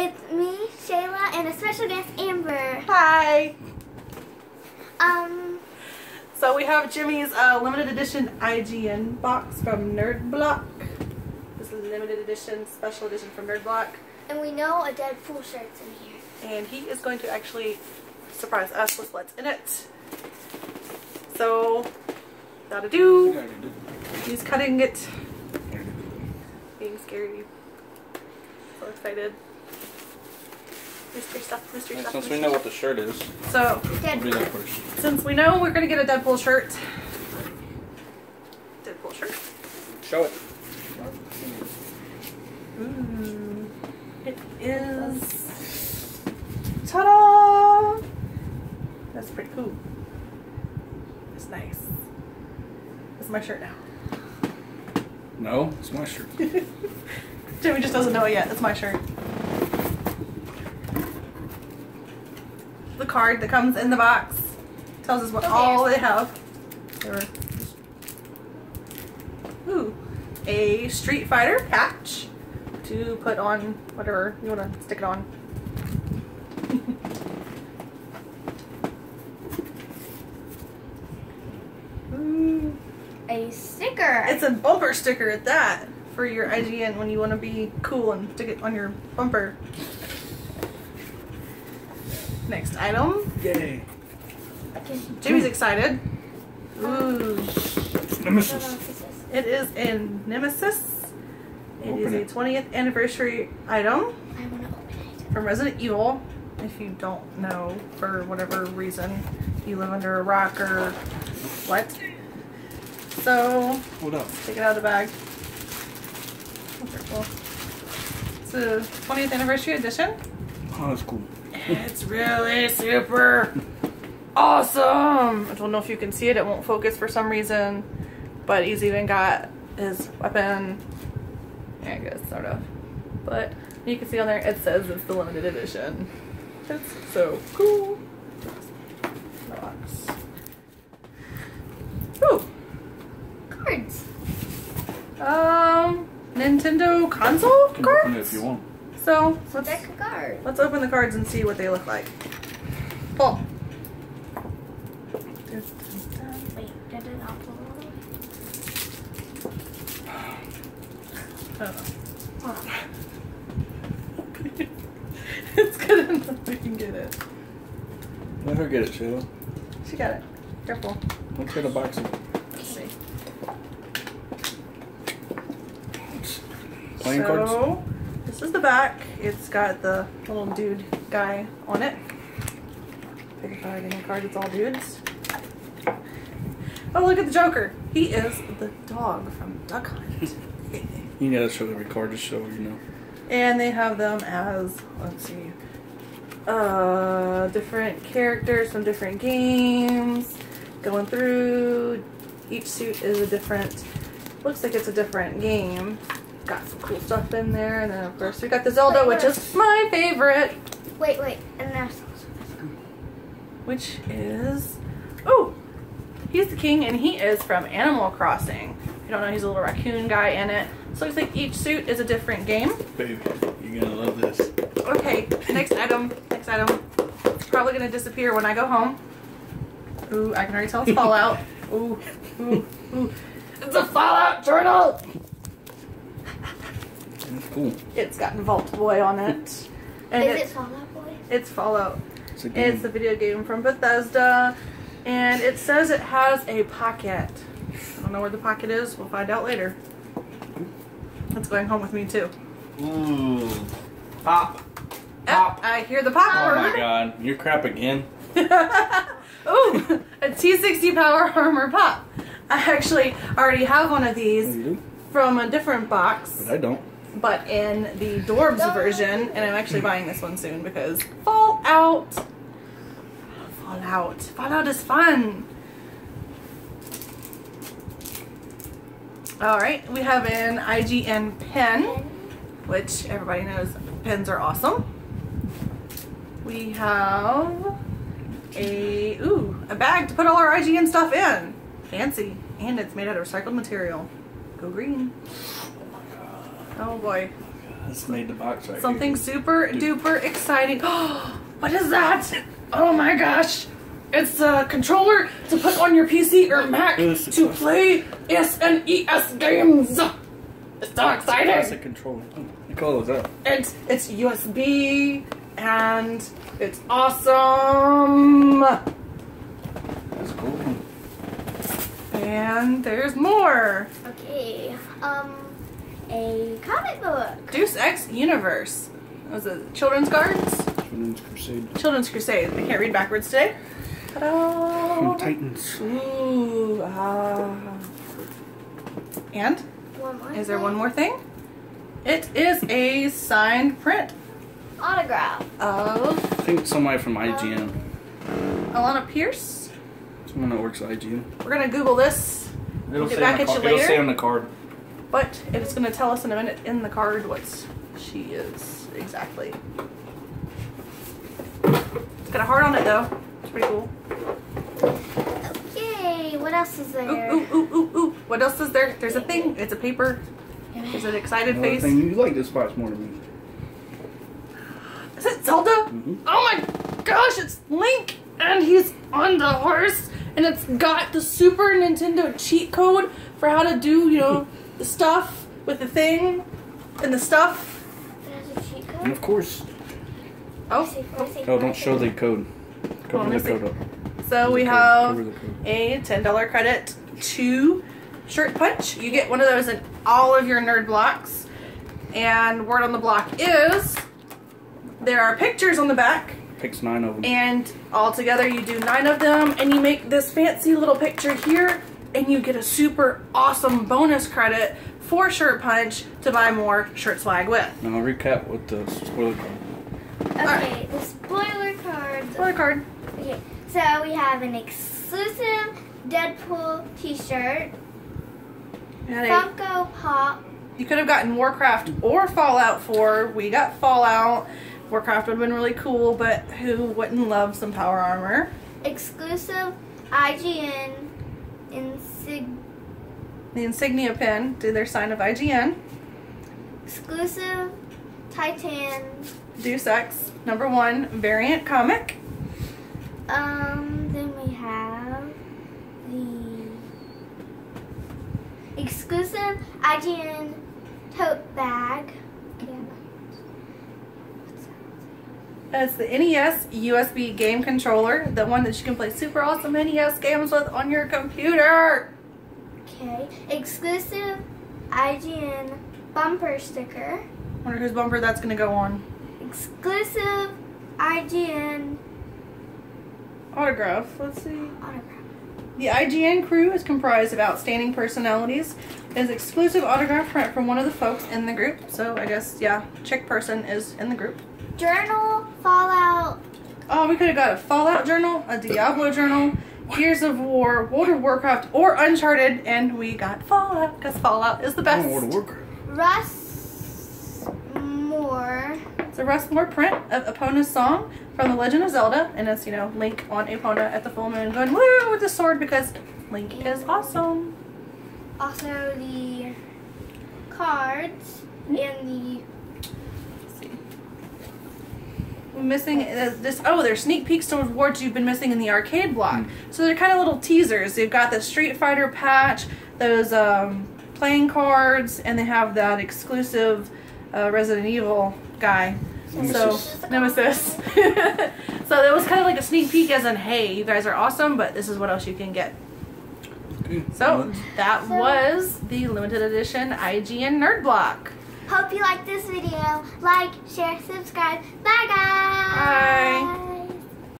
It's me, Shayla, and a special guest, Amber. Hi. Um, So we have Jimmy's uh, limited edition IGN box from Nerd Block. This is a limited edition, special edition from Nerd Block. and we know a Deadpool shirt's in here. And he is going to actually surprise us with what's in it. So, without ado, he's cutting it. Being scary. So excited. Mystery stuff, mystery And stuff. since we mystery know what the shirt is, So, we'll Deadpool. first. since we know we're going to get a Deadpool shirt. Deadpool shirt. Show it. Ooh. It is. Ta-da! That's pretty cool. It's nice. It's my shirt now. No, it's my shirt. Jimmy just doesn't know it yet. It's my shirt. The card that comes in the box tells us what Okay. all they have. There. Ooh, a Street Fighter patch to put on whatever you want to stick it on. A sticker. It's a bumper sticker at that for your IGN when you want to be cool and stick it on your bumper. Next item. Yay. Jimmy's excited. Ooh. Nemesis. It is in Nemesis. It is Open a it. 20th anniversary item I want to open it. from Resident Evil. If you don't know, for whatever reason, you live under a rock or what. So, Hold up. Take it out of the bag. Very cool. It's a 20th anniversary edition. Oh, that's cool. It's really super awesome. I don't know if you can see it. It won't focus for some reason. But he's even got his weapon. Yeah, I guess, sort of. But you can see on there, it says it's the limited edition. It's so cool. Box. Ooh. Cards. Um, Nintendo console You can open it cards. if you want. So let's Deck of cards. let's open the cards and see what they look like. Pull. Wait, did it not pull all the way? Oh. it's good enough we can get it. Let her get it, Sheila. She got it. Careful. Let's get a box of Let's see. playing so, cards. This is the back. It's got the little dude guy on it. Pick a card, any card, it's all dudes. Oh, look at the Joker. He is the dog from Duck Hunt. You gotta show every card just so you know. and they have them as, let's see, uh, different characters from different games going through. Each suit is a different, looks like it's a different game. Got some cool stuff in there, and then of course we got the Zelda, Wait, which is my favorite, Wait, wait, and there's which is, oh, he's the king, and he is from Animal Crossing. If you don't know, he's a little raccoon guy in it. So looks like each suit is a different game. Baby, you're gonna love this. Okay, next item. Next item. It's probably gonna disappear when I go home. Ooh, I can already tell it's Fallout. Ooh, ooh, ooh. It's a Fallout journal! That's cool. It's got Vault Boy on it. And Is it- it Fallout Boy? it's Fallout. It's a game. It's a video game from Bethesda. And it says it has a pocket. I don't know where the pocket is. We'll find out later. It's going home with me too. Ooh. Pop. Yep, I hear the pop Oh my god. You're crap again. Ooh, a T60 Power Armor Pop. I actually already have one of these mm-hmm. from a different box, But I don't. But in the Dorbs version, and I'm actually buying this one soon because Fallout. Fallout. Fallout is fun. Alright, we have an IGN pen, which everybody knows pens are awesome. We have a ooh a bag to put all our IGN stuff in. Fancy, and it's made out of recycled material. Go green. Oh boy. This made the box right Something here. super duper exciting. Oh, what is that? Oh my gosh. It's a controller to put on your PC or Mac to play SNES games. It's so That's a controller. Oh, Nicole, is that? It's it's USB and it's awesome. That's cool. And there's more. Okay. Um, a comic book. Deus Ex Universe. That Was it children's cards? Children's Crusade. Children's Crusade. I can't read backwards today. Ta-da! From Titans. Ooh, ah. And One more. is there thing. one more thing? It is a signed print Autograph. of I think somebody from IGN. Alanah Pierce. Someone that works at IGN. We're gonna Google this, It'll get say back on the at you card. It'll say on the card. But it's gonna tell us in a minute in the card what she is exactly. It's got a heart on it though. It's pretty cool. Okay. What else is there? ooh, ooh, ooh, ooh. ooh. What else is there? There's a thing. It's a paper. There's an excited Another face. thing, you like this box more than me. Is it Zelda? Mhm. Oh my gosh, it's Link! And he's on the horse, and it's got the Super Nintendo cheat code for how to do, you know, the stuff with the thing and the stuff. There's a cheat And of course, Oh, Let's see, oh, don't show the code. Cover let the code up. so we have cover the code. a $10 credit to ShirtPunch. You get one of those in all of your nerd blocks. And word on the block is there are pictures on the back Picks nine of them. and all together you do nine of them and you make this fancy little picture here and you get a super awesome bonus credit for ShirtPunch to buy more shirt swag with. Now I'll recap with the spoiler card. Okay, the spoiler card. spoiler card. Okay, so we have an exclusive Deadpool T-shirt, You had a- Funko Pop, you could have gotten warcraft or fallout 4 we got fallout warcraft would have been really cool but who wouldn't love some power armor exclusive IGN insig- the insignia pin to their sign of ign exclusive Titan. deus ex number one variant comic Um, then we have the exclusive IGN tote bag. Yeah. It's the NES USB game controller, the one that you can play super awesome NES games with on your computer. Okay, exclusive IGN bumper sticker. Wonder whose bumper that's gonna go on. Exclusive IGN Autograph. Let's see. autograph. The IGN crew is comprised of outstanding personalities. It is exclusive autograph print from one of the folks in the group. So I guess yeah, chick person is in the group. Journal Fallout. Oh, we could have got a Fallout journal, a Diablo journal, Gears of War, World of Warcraft, or Uncharted, and we got Fallout because Fallout is the best. Oh, World of Warcraft. Russ Moore. It's a Russ Moore print of Epona's song from The Legend of Zelda, and it's, you know, Link on Epona at the full moon going woo with the sword because Link is awesome. Also the cards and the Let's see. We're missing uh, this. Oh, there's sneak peeks to awards you've been missing in the arcade block. So they're kind of little teasers. They've got the Street Fighter patch, those um, playing cards, and they have that exclusive uh, Resident Evil guy. Nemesis. So Nemesis. so it was kind of like a sneak peek, as in, hey, you guys are awesome, but this is what else you can get. Okay. So that was the limited edition IGN Nerd Block. Hope you like this video. Like, share, subscribe. Bye guys. Bye.